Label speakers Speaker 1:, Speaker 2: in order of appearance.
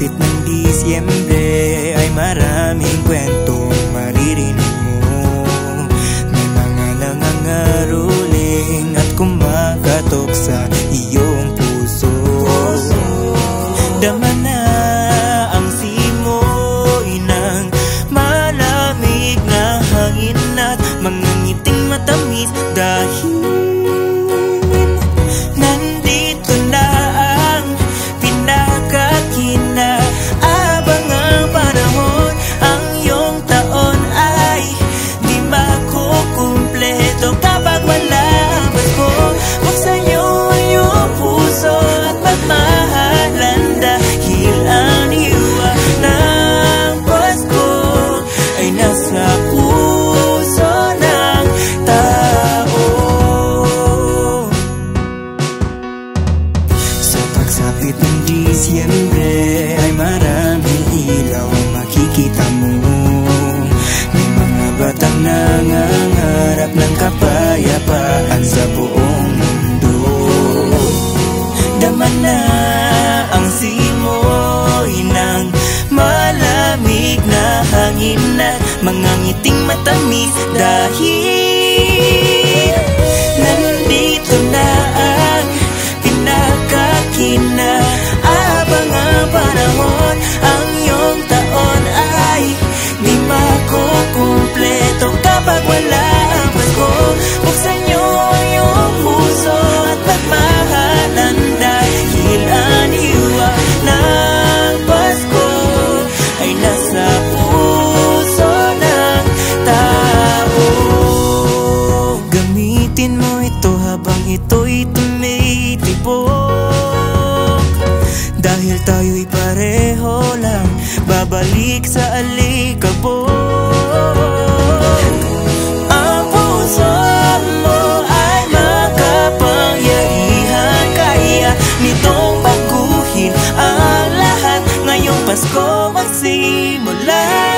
Speaker 1: Pagsapit ng Disyembre ay maraming kwentong maririnig mo. May mga langang aruling at kumakatok sa Naramdaman na ang simoy ng malamig na hangin na Mga ngiting matamis dahil Dahil tayo'y pareho lang Babalik sa alikabok Nitong baguhin ang lahat Ngayong Pasko magsimula.